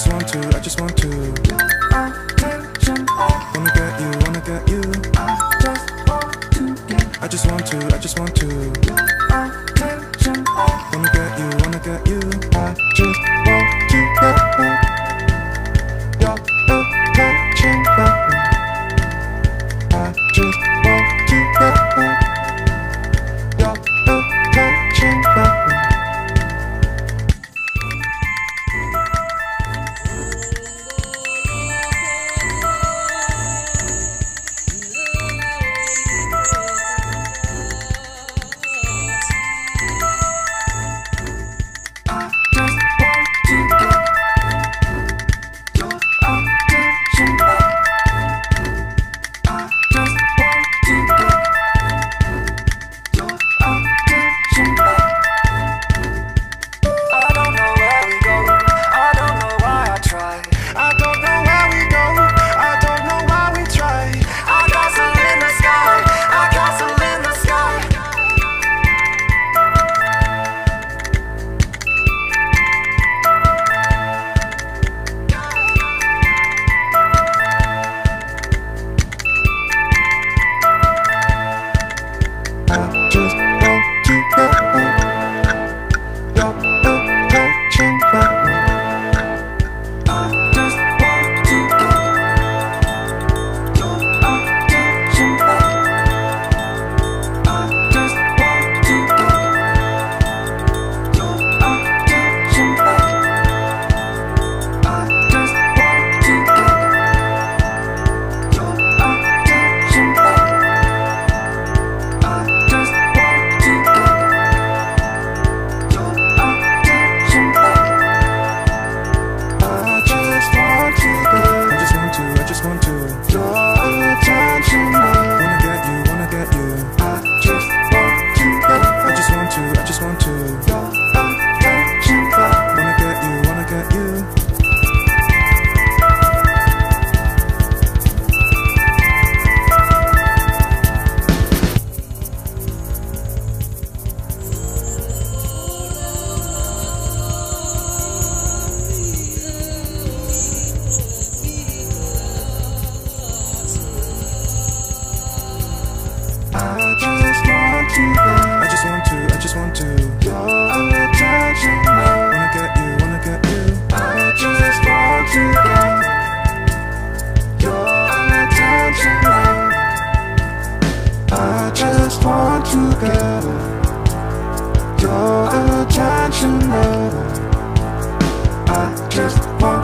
just want to, I just want to. Attention. Wanna get you, wanna get you. I just want to get. I just want to, I just want to. I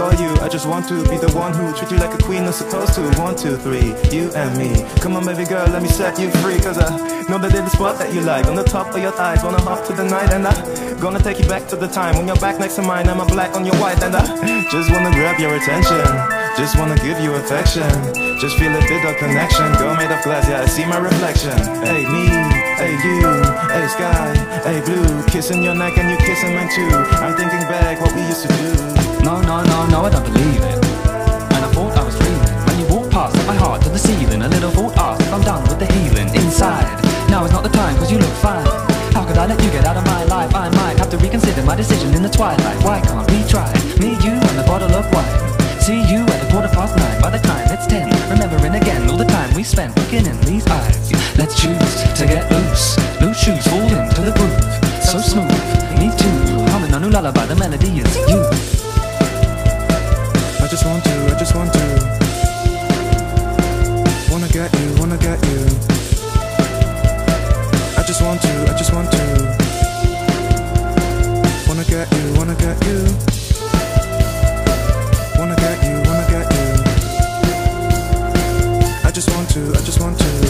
Saw you, I just want to be the one who treat you like a queen, I'm supposed to. One, two, three, you and me. Come on, baby girl, let me set you free. Cause I know that there's a spot that you like on the top of your thighs. Wanna hop to the night, and I gonna take you back to the time when you're back next to mine. I'm a black on your white, and I just wanna grab your attention. Just wanna give you affection. Just feel a bit of connection. Girl made of glass, yeah, I see my reflection. Hey, me, hey, you, hey, sky, hey, blue. Kissing your neck and you kissing mine too. I'm thinking back what we used to do. No, no, no, no, I don't believe it. And I thought I was dreaming when you walked past my heart to the ceiling. A little thought asked if I'm done with the healing inside. Now is not the time, cause you look fine. How could I let you get out of my life? I might have to reconsider my decision in the twilight. Why can't we try? Me, you, and a bottle of wine. See you at a quarter past nine. By the time it's ten, remembering again all the time we spent looking in these eyes. Let's choose to get loose. Loose shoes fall into the groove. So smooth. Me too. Humming a new lullaby. The melody is you. To, I just want to.